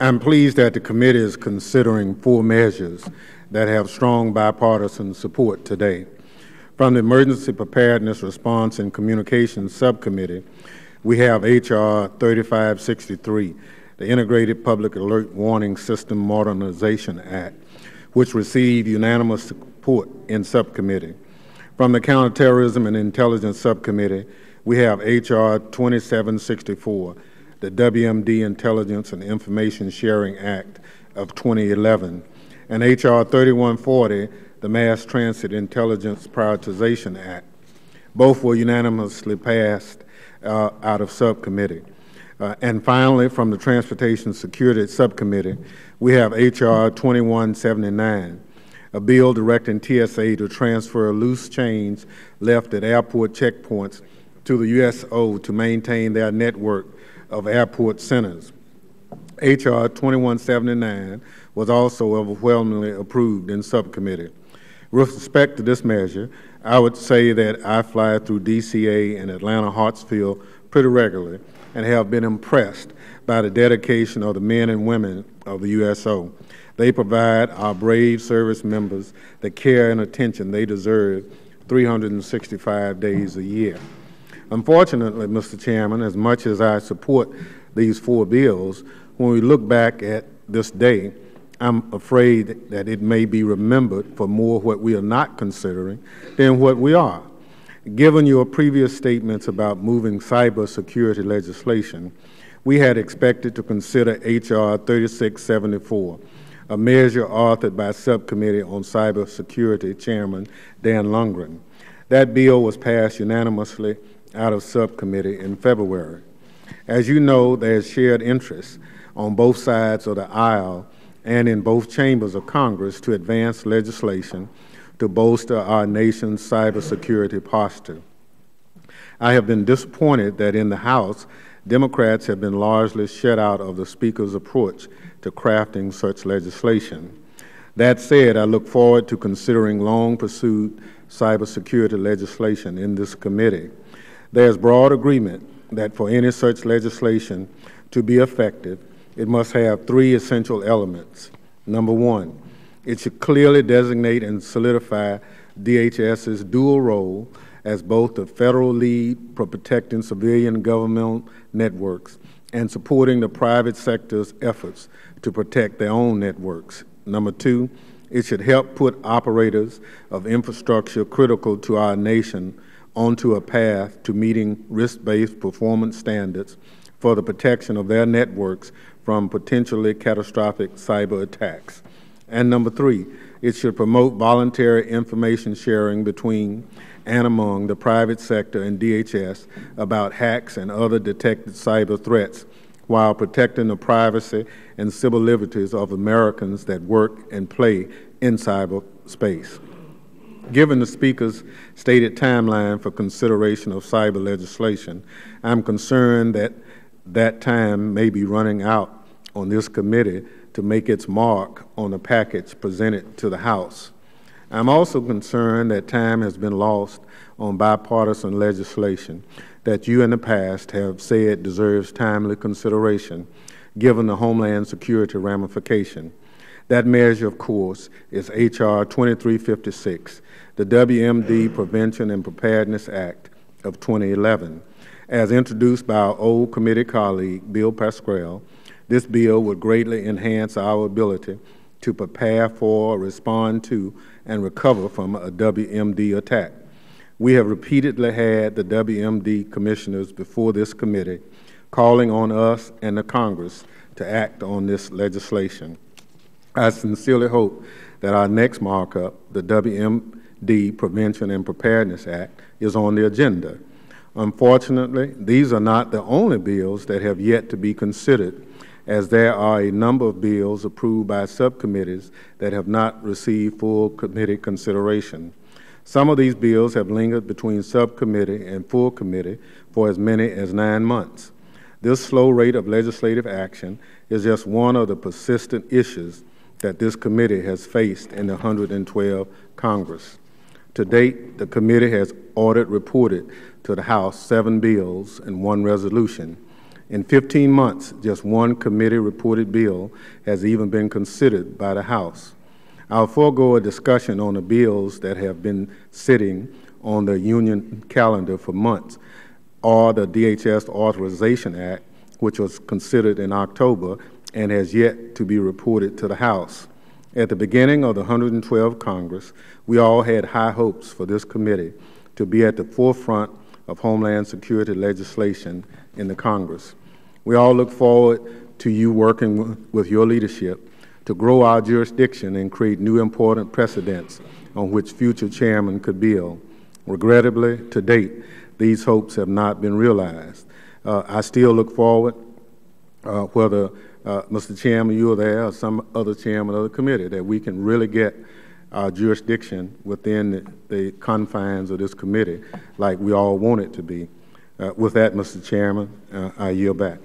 I'm pleased that the committee is considering four measures that have strong bipartisan support today. From the Emergency Preparedness Response and Communications Subcommittee, we have H.R. 3563, the Integrated Public Alert Warning System Modernization Act, which received unanimous support in subcommittee. From the Counterterrorism and Intelligence Subcommittee, we have H.R. 2764, the WMD Intelligence and Information Sharing Act of 2011, and H.R. 3140, the Mass Transit Intelligence Prioritization Act. Both were unanimously passed uh, out of subcommittee. Uh, and finally, from the Transportation Security Subcommittee, we have H.R. 2179, a bill directing TSA to transfer loose change left at airport checkpoints to the USO to maintain their network of airport centers. H.R. 2179 was also overwhelmingly approved in subcommittee. With respect to this measure, I would say that I fly through DCA and Atlanta Hartsfield pretty regularly and have been impressed by the dedication of the men and women of the USO. They provide our brave service members the care and attention they deserve 365 days a year. Unfortunately, Mr. Chairman, as much as I support these four bills, when we look back at this day, I'm afraid that it may be remembered for more what we are not considering than what we are. Given your previous statements about moving cybersecurity legislation, we had expected to consider H.R. 3674, a measure authored by Subcommittee on Cybersecurity Chairman Dan Lungren. That bill was passed unanimously out of subcommittee in February. As you know, there's shared interest on both sides of the aisle and in both chambers of Congress to advance legislation to bolster our nation's cybersecurity posture. I have been disappointed that in the House, Democrats have been largely shut out of the Speaker's approach to crafting such legislation. That said, I look forward to considering long pursued cybersecurity legislation in this committee. There is broad agreement that for any such legislation to be effective, it must have three essential elements. Number one, it should clearly designate and solidify DHS's dual role as both the federal lead for protecting civilian government networks and supporting the private sector's efforts to protect their own networks. Number two, it should help put operators of infrastructure critical to our nation onto a path to meeting risk-based performance standards for the protection of their networks from potentially catastrophic cyber attacks. And number three, it should promote voluntary information sharing between and among the private sector and DHS about hacks and other detected cyber threats while protecting the privacy and civil liberties of Americans that work and play in cyberspace. Given the Speaker's stated timeline for consideration of cyber legislation, I'm concerned that that time may be running out on this committee to make its mark on the package presented to the House. I'm also concerned that time has been lost on bipartisan legislation that you in the past have said deserves timely consideration given the Homeland Security ramification. That measure, of course, is H.R. 2356, the WMD Prevention and Preparedness Act of 2011. As introduced by our old committee colleague, Bill Pascrell, this bill would greatly enhance our ability to prepare for, respond to, and recover from a WMD attack. We have repeatedly had the WMD commissioners before this committee calling on us and the Congress to act on this legislation. I sincerely hope that our next markup, the WMD Prevention and Preparedness Act, is on the agenda. Unfortunately, these are not the only bills that have yet to be considered, as there are a number of bills approved by subcommittees that have not received full committee consideration. Some of these bills have lingered between subcommittee and full committee for as many as nine months. This slow rate of legislative action is just one of the persistent issues that this committee has faced in the 112 Congress. To date, the committee has ordered reported to the House seven bills and one resolution. In 15 months, just one committee-reported bill has even been considered by the House. I'll forego a discussion on the bills that have been sitting on the union calendar for months, or the DHS Authorization Act, which was considered in October and has yet to be reported to the House. At the beginning of the 112th Congress, we all had high hopes for this committee to be at the forefront of Homeland Security legislation in the Congress. We all look forward to you working with your leadership to grow our jurisdiction and create new important precedents on which future chairmen could build. Regrettably, to date, these hopes have not been realized. Uh, I still look forward, uh, whether uh, Mr. Chairman, you are there, or some other chairman of the committee, that we can really get our jurisdiction within the, the confines of this committee like we all want it to be. Uh, with that, Mr. Chairman, uh, I yield back.